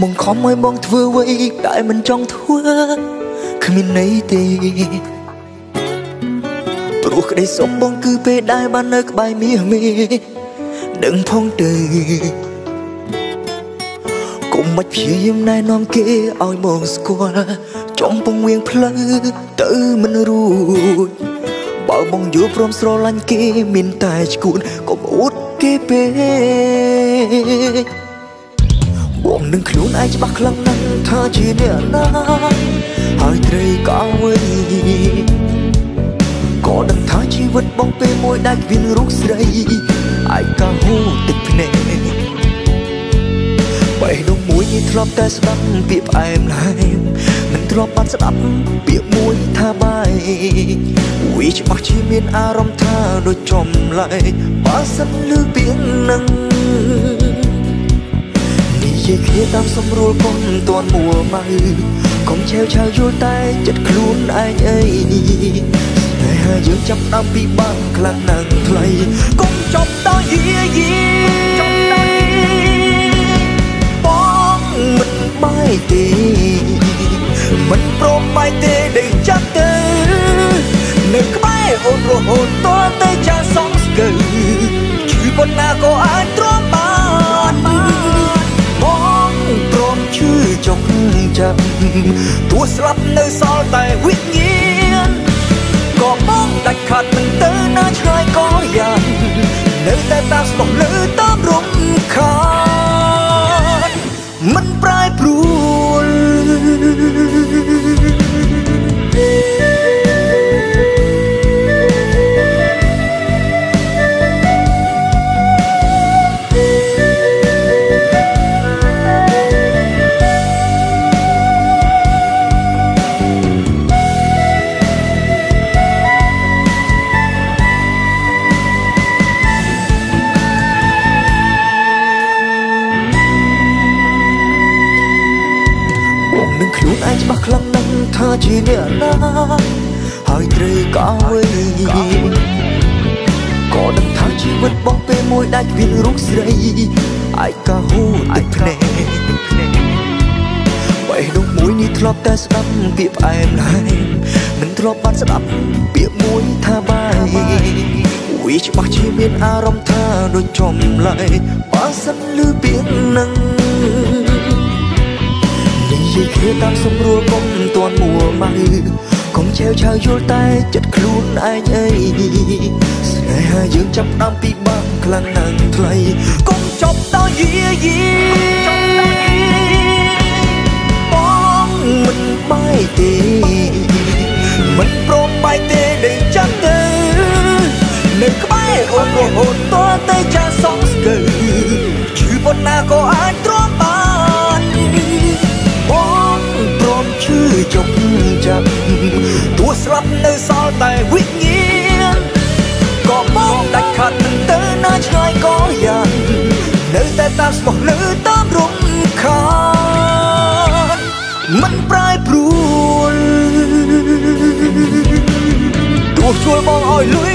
ំឲ្យបងធ្វើអ្វីដែលមិនចង់ធ្វើគ្មានន័យទេព្រោះក្តីសុំបងគឺពេលដែលបាននៅក្បែរមាសមេដឹងផងទៅកុំបាច់ព្យាយាមណែនាំគេឲ្យបងស្គាល់ចំពងវៀងផ្លូវទៅមិនរួចបើបងយល់ព្រមស្រឡាញ់គេមានតែឈួនកុំអួតគេពេក បងនឹងខ្លួនឯងច្បាស់ខ្លាំងណាស់ថាជាអ្នកណាហើយត្រូវក៏អ្វីក៏ដឹងថាជីវិតបងពេលមួយដែលគ្មានរូបស្រីឯកាហូទឹកភ្នែកបេះដូងមួយនេះធ្លាប់តែស្ដាប់ពាក្យផ្អែមល្ហែមមិនធ្លាប់បានស្ដាប់ពាក្យមួយថាបាយវាច្បាស់ជាមានអារម្មណ៍ថាដូចចំឡែកបើសិនលឺពាក្យនឹងនិយាយ គ្នាតាមសម្រួលកុំតន់មួម៉ៅកុំឆាវឆាវយល់តែចិត្តខ្លួនឯងអីស្នេហាយើងចាប់ដើមពីបាំងខ្លាំងណាស់ថ្លៃកុំចប់ដល់យាយីចប់ដល់បងមិនបាយទេមិនព្រមបាយទេដែលចាប់ទៅនៅក្បែរអូនរហូតតទៅចាសងស្កើជឿប៉ុណ្ណាក៏អាច ទោះស្លាប់នៅសល់តែវិញ្ញាណក៏បងដាច់ខាត់មិន ខ្លួនឯងច្បាស់ខ្លាំងណាស់ថាជាអ្នកណាហើយត្រូវក៏អ្វីក៏ដឹងថាជីវិតបងពេលមួយដែលគ្មានរូបស្រីឯកាហូទឹកភ្នែកបេះដូងមួយនេះធ្លាប់តែស្ដាប់ពាក្យផ្អែមឡែមមិនធ្លាប់បានស្ដាប់ពាក្យមួយថាបាយវាច្បាស់ជាមានអារម្មណ៍ថាដូចចំឡែកបើសិនលឺពាក្យនឹង យាយគ្នាតាមសម្រួលកុំតន់មួម៉ៅកុំឆាវឆាវយល់តែចិត្តខ្លួនឯងអីស្នេហាយើងចាប់ដើមពីបាំងខ្លាំងណាស់ថ្លៃកុំចប់ដល់យាយីបងមិនបាយទេមិនព្រមបាយទេដែលចាំទៅនៅក្បែរអូនរហូតតទៅ តែតាមស្មោះលើតាមរំខានមិនប្រែប្រួលទោះជួលបងឲ្យលុយ